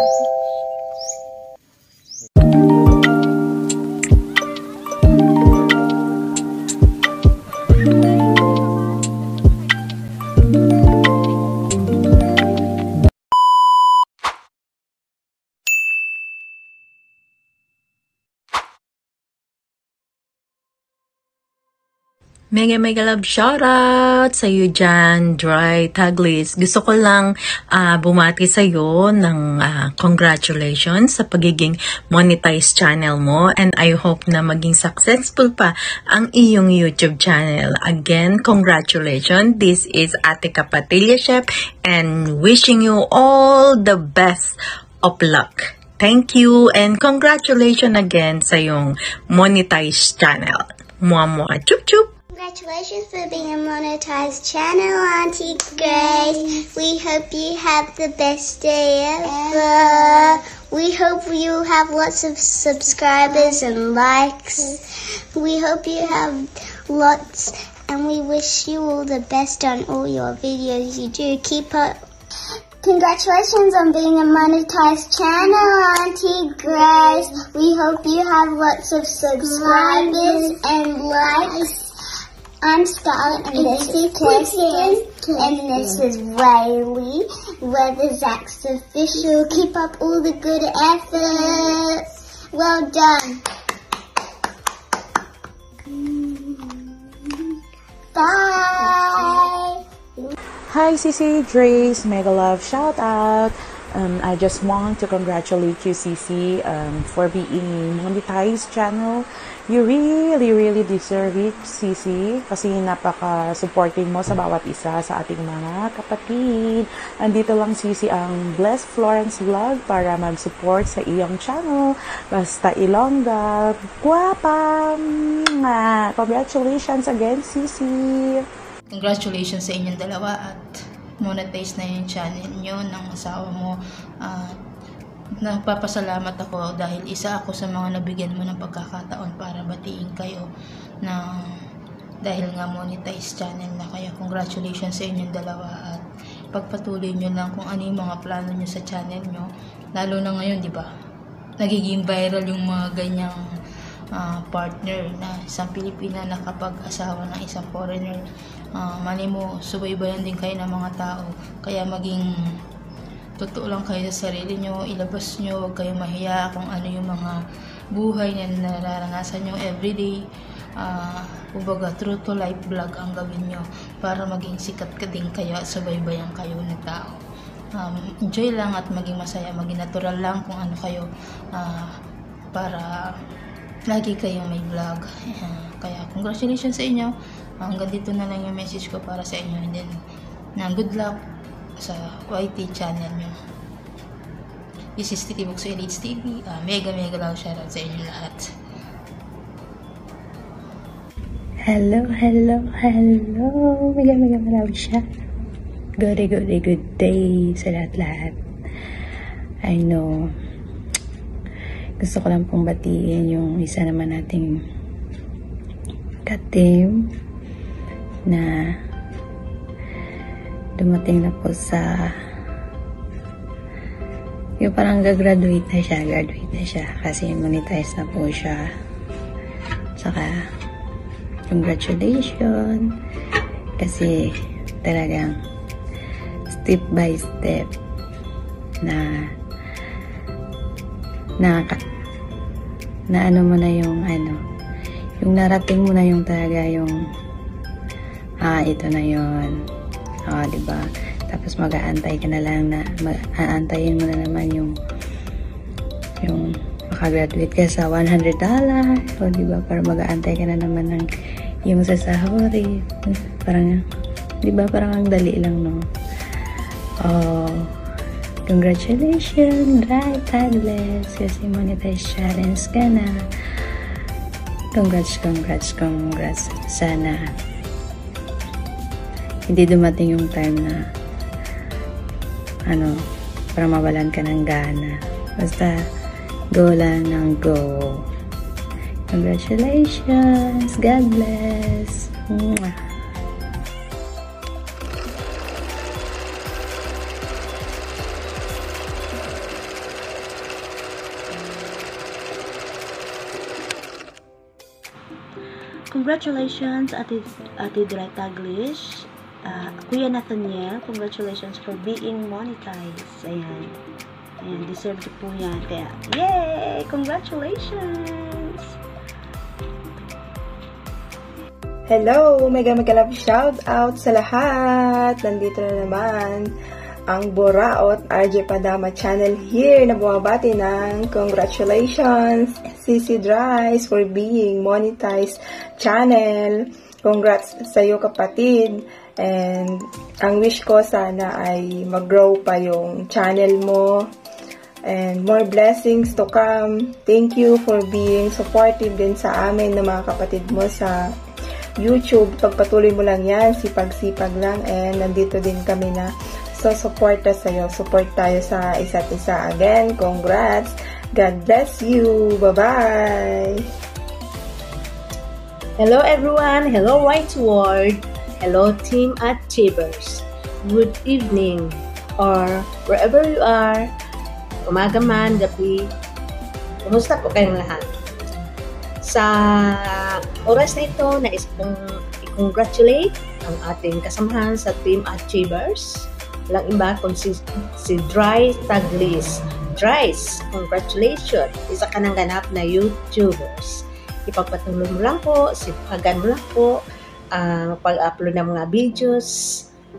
Thank you. Mega mega love shoutout sa iyo dyan, Dry Taglis. Gusto ko lang uh, bumati sa iyo ng uh, congratulations sa pagiging monetized channel mo and I hope na maging successful pa ang iyong YouTube channel. Again, congratulations. This is Ate Kapatilia Chef and wishing you all the best of luck. Thank you and congratulations again sa iyong monetized channel. Mua mua. Chup chup! Congratulations for being a monetized channel, Auntie Grace. We hope you have the best day ever. We hope you have lots of subscribers and likes. We hope you have lots and we wish you all the best on all your videos you do. Keep up. Congratulations on being a monetized channel, Auntie Grace. We hope you have lots of subscribers and likes. I'm Scarlett, and this is Kirsten, and this is Riley. Weather Zach's official. Keep up all the good efforts. Well done. Bye. Hi, CC Drace, Mega Love shout out. Um, I just want to congratulate you, CC, um, for being monetized channel. You really, really deserve it, CC, kasi napaka-supporting mo sa bawat isa sa ating mga kapatid. Andito lang, CC, ang Blessed Florence Vlog para mag-support sa iyong channel. Basta Ilongga, guwapa! Congratulations again, CC! Congratulations sa inyong dalawa at monetize na yung channel nyo ng asawa mo. At uh, nagpapasalamat ako dahil isa ako sa mga nabigyan mo ng pagkakataon para batiin kayo na dahil nga monetize channel na. Kaya congratulations sa inyong dalawa at pagpatuloy nyo lang kung ano yung mga plano nyo sa channel nyo. Lalo na ngayon di ba? Nagiging viral yung mga ganyang uh, partner na isang Pilipina na kapag asawa ng isang foreigner uh, mali mo, subaybayan din kayo ng mga tao. Kaya maging totoo lang kayo sa sarili nyo, ilabas nyo, huwag kayong mahiya kung ano yung mga buhay na nararanasan nyo everyday. Uh, kumbaga, true to life vlog ang gawin nyo para maging sikat ka din kayo at subaybayan kayo ng tao. Um, enjoy lang at maging masaya, maging natural lang kung ano kayo uh, para lagi kayong may vlog. Uh, kaya congratulations sa inyo hanggang dito na lang yung message ko para sa inyo. And then na good luck sa YT channel nyo. This is Titi Books LH TV uh, mega mega love shoutout sa inyo lahat. Hello hello hello. Mega mega love siya good day good day good day sa lahat lahat. I know. Gusto ko lang pong batiin yung isa naman nating katim na dumating na po sa yung parang gagraduate na siya, graduate na siya kasi monetize na po siya. Saka, congratulations kasi talagang step by step na na na ano mo na yung ano yung narating mo na yung talaga yung ah, ito na yon ah, ba tapos mag-aantay ka na lang na mag-aantayin mo na naman yung yung makagraduate ka sa $100 o di ba para mag-aantay ka na naman ng yung sasahuri parang di ba parang ang dali lang no? Oh congratulations right tagless kasi monetize challenge ka na. Congrats congrats congrats. Sana hindi dumating yung time na ano, para mawalan ka ng gana. Basta, go lang ng go. Congratulations! God bless! Mwah. Congratulations, Ate, Ate Direct Taglish. Uh, Kuya Nathaniel, congratulations for being monetized. Ayan. Ayan, deserve po yan. Kaya, yay! Congratulations! Hello! Mega mega love shout out sa lahat! Nandito na naman ang Boraot RJ Padama channel here na bumabati ng congratulations CC Dries for being monetized channel. Congrats sa iyo kapatid. And ang wish ko sana ay mag-grow pa yung channel mo. And more blessings to come. Thank you for being supportive din sa amin ng mga kapatid mo sa YouTube. Pagpatuloy mo lang yan, sipag-sipag lang. And nandito din kami na so support sa sa'yo. Support tayo sa isa't isa. Again, congrats. God bless you. Bye-bye. Hello everyone. Hello White World. Hello Team Achievers. Good evening or wherever you are. Umaga man, gabi. Kumusta po kayong lahat? Sa oras na ito, nais kong i-congratulate ang ating kasamahan sa Team Achievers. Walang iba kung si, si Dry Taglis. Dries, congratulations! Isa ka ng ganap na YouTubers. Ipagpatuloy mo lang po, sipagan mo lang po, ang uh, pag-upload ng mga videos,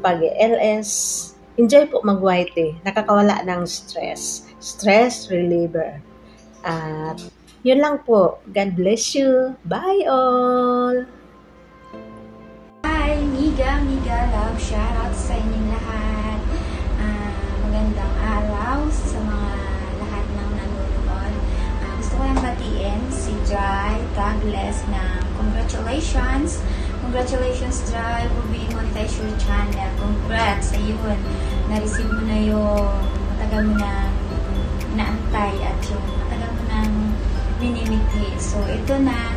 pag-LS. Enjoy po mag-white Nakakawala ng stress. Stress reliever. At yun lang po. God bless you. Bye all! Hi, Miga, Miga Love. Shoutout sa inyong lahat. Congratulations. Congratulations, Dry, for being monetize your channel. Congrats, ayun. Na-receive mo na yung matagal mo na naantay at yung matagal mo nang minimiti. So, ito na,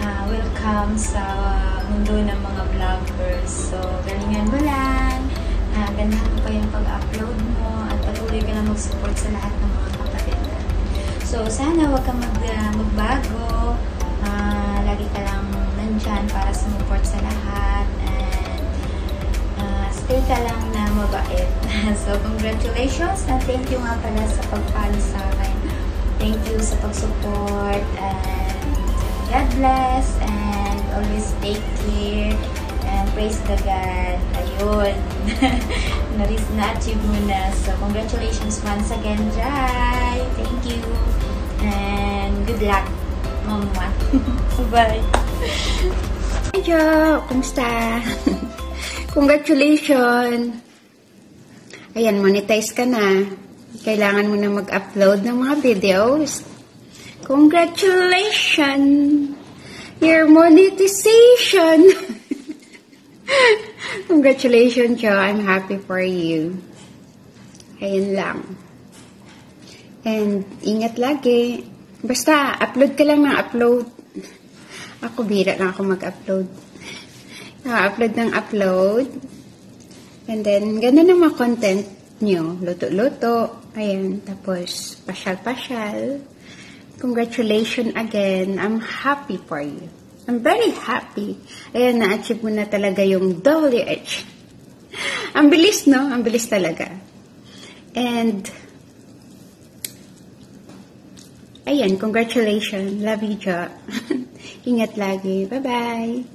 uh, welcome sa mundo ng mga vloggers. So, galingan mo lang. Uh, gandahan mo pa yung pag-upload mo at patuloy ka na mag-support sa lahat ng mga kapatid So, sana wag kang mag, uh, magbago. Uh, lagi ka lang nandyan para sumuport sa lahat. And, uh, stay ka lang na mabait. so, congratulations and thank you nga pala sa pag-follow sa akin. Thank you sa pag-support and God bless and always take care and praise the God. Ayun. Naris na-achieve mo na. So, congratulations once again, Jai. Thank you. And good luck, Mama. Bye. Jo. Kumusta? Congratulations! Ayan, monetize ka na. Kailangan mo na mag-upload ng mga videos. Congratulations! Your monetization! Congratulations, Jo. I'm happy for you. Ayan lang. And ingat lagi. Basta, upload ka lang ng upload. Ako, bira na ako mag-upload. Na-upload ng upload. And then, ganun ang mga content nyo. Luto-luto. Ayan. Tapos, pasyal-pasyal. Congratulations again. I'm happy for you. I'm very happy. Ayan, na-achieve mo na talaga yung WH. Ang bilis, no? Ang bilis talaga. And, ayan, congratulations. Love you, Jo. Ingat lagi. Bye-bye.